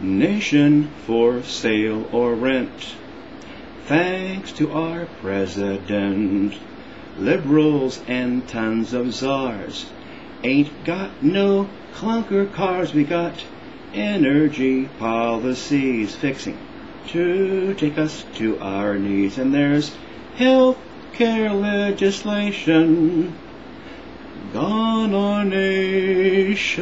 nation for sale or rent. Thanks to our president, liberals and tons of czars ain't got no clunker cars. We got energy policies fixing to take us to our knees. And there's health care legislation gone our nation.